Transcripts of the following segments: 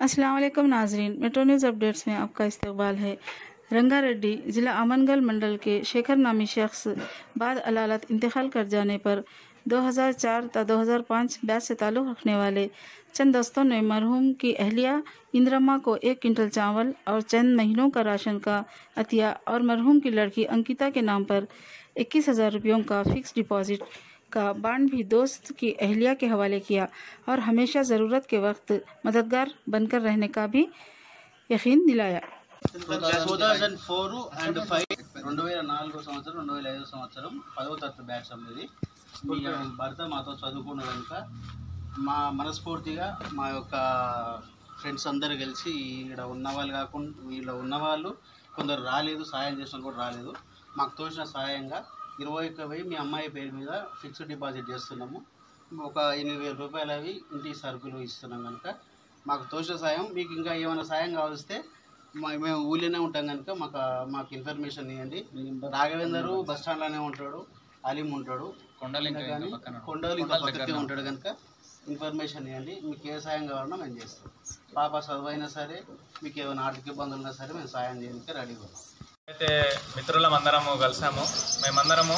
असलम नाजरीन, metro news updates में आपका इस्तकबाल है। रंगारेड्डी ज़िला अमनगल मंडल के शेखर नामी शख्स बाद अलालत इंतकाल कर जाने पर 2004 ता 2005 बैच से ताल्लुक़ रखने वाले चंद दोस्तों ने मरहूम की अहलिया इंद्रमा को एक क्विंटल चावल और चंद महीनों का राशन का अतिया और मरहूम की लड़की अंकिता के नाम पर इक्कीस हज़ार रुपयों का फ़िक्स डिपॉज़िट का बांड भी दोस्त की अहलिया के हवाले किया और हमेशा ज़रूरत के वक्त मददगार बनकर रहने का भी यकीन दिलाया two thousand four and five రెండు వేల నాలుగో సంవత్సరం రెండు వేల ఐదో సంవత్సరం పదవ తరగతి బ్యాచ్ అమ్మది మీ భర్త మాతో చదువుకున్న కనుక మా మనస్ఫూర్తిగా మా యొక్క ఫ్రెండ్స్ అందరు కలిసి ఇక్కడ ఉన్న వాళ్ళు కాకుండా వీళ్ళ ఉన్నవాళ్ళు కొందరు రాలేదు సాయం చేసిన కూడా రాలేదు మాకు తోచిన సాయంగా ఇరవై ఒక్క వెయ్యి మీ అమ్మాయి పేరు మీద ఫిక్స్డ్ డిపాజిట్ చేస్తున్నాము. ఒక ఎనిమిది వేల రూపాయలు అవి ఇంటికి సరుకులు ఇస్తున్నాం కనుక. మాకు తోచిన సాయం మీకు ఇంకా ఏమైనా సాయం కావలిస్తే మేము ఊళ్ళోనే ఉంటాం కనుక మాకు మాకు ఇన్ఫర్మేషన్ ఇవ్వండి. రాఘవేందరు బస్ స్టాండ్లోనే ఉంటాడు అలీం ఉంటాడు. ఇంకా పక్కన. కొండలు ఇంకా దగ్గర ఉంటాడు కనుక ఇన్ఫర్మేషన్ ఇవ్వండి. మీకు ఏ సాయం కావాలన్నా మేము చేస్తాం. పాప చదువు అయినా సరే మీకు ఏమైనా ఆర్థిక ఇబ్బందులు ఉన్నా సరే మేము సాయం చేయడానికి రెడీగా ఉన్నాం. అయితే మిత్రులం అందరము కలిసాము. మేమందరము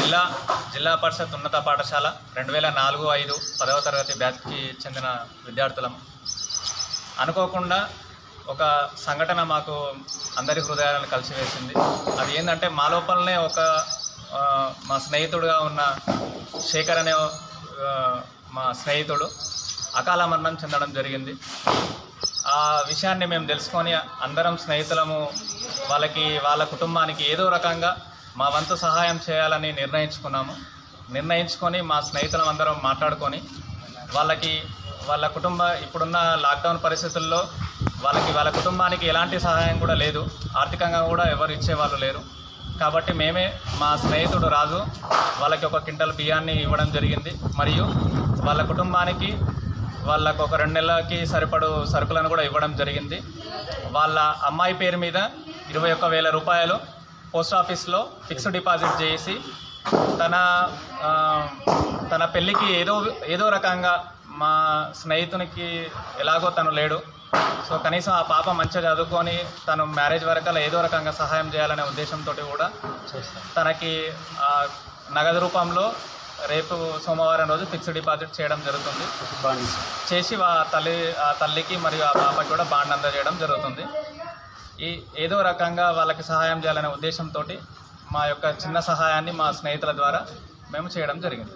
జిల్లా జిల్లా పరిషత్ ఉన్నత పాఠశాల రెండు వేల నాలుగు ఐదు పదవ తరగతి బ్యాచ్కి చెందిన విద్యార్థులం. అనుకోకుండా ఒక సంఘటన మాకు అందరి హృదయాలను కలిసివేసింది. అది ఏంటంటే మా లోపలనే ఒక మా స్నేహితుడుగా ఉన్న శేఖర్ అనే మా స్నేహితుడు అకాల మరణం చెందడం జరిగింది. ఆ విషయాన్ని మేము తెలుసుకొని అందరం స్నేహితులము వాళ్ళకి వాళ్ళ కుటుంబానికి ఏదో రకంగా మా వంతు సహాయం చేయాలని నిర్ణయించుకున్నాము. నిర్ణయించుకొని మా స్నేహితులం అందరం మాట్లాడుకొని వాళ్ళకి వాళ్ళ కుటుంబ ఇప్పుడున్న లాక్డౌన్ పరిస్థితుల్లో వాళ్ళకి వాళ్ళ కుటుంబానికి ఎలాంటి సహాయం కూడా లేదు. ఆర్థికంగా కూడా ఎవరు ఇచ్చేవాళ్ళు లేరు. కాబట్టి మేమే మా స్నేహితుడు రాజు వాళ్ళకి ఒక క్వింటల్ బియ్యాన్ని ఇవ్వడం జరిగింది. మరియు వాళ్ళ కుటుంబానికి వాళ్ళకు ఒక రెండు నెలలకి సరిపడు సరుకులను కూడా ఇవ్వడం జరిగింది. వాళ్ళ అమ్మాయి పేరు మీద ఇరవై ఒక్క వేల రూపాయలు పోస్ట్ ఆఫీస్లో ఫిక్స్డ్ డిపాజిట్ చేసి తన తన పెళ్ళికి ఏదో ఏదో రకంగా మా స్నేహితునికి ఎలాగో తను లేడు. సో కనీసం ఆ పాప మంచిగా చదువుకొని తను మ్యారేజ్ వరకల్లా ఏదో రకంగా సహాయం చేయాలనే ఉద్దేశంతో కూడా తనకి ఆ, నగదు రూపంలో రేపు సోమవారం రోజు ఫిక్స్డ్ డిపాజిట్ చేయడం జరుగుతుంది. చేసి ఆ తల్లి ఆ తల్లికి మరియు ఆ పాపకి కూడా బాండ్ అందజేయడం జరుగుతుంది. ఈ ఏదో రకంగా వాళ్ళకి సహాయం చేయాలనే ఉద్దేశంతో మా యొక్క చిన్న సహాయాన్ని మా స్నేహితుల ద్వారా మేము చేయడం జరిగింది.